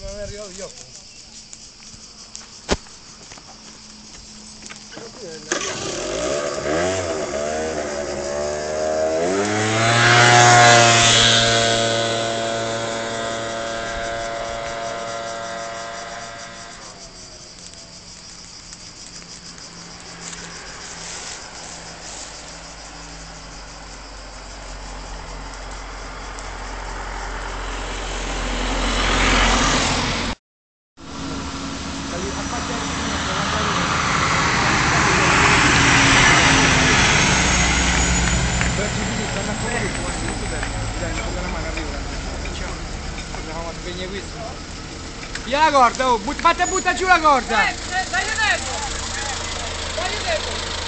no me río yo. Pues. Via la corda, oh, but- fate butta giù la corda! Eh, dai tempo! Dai tempo!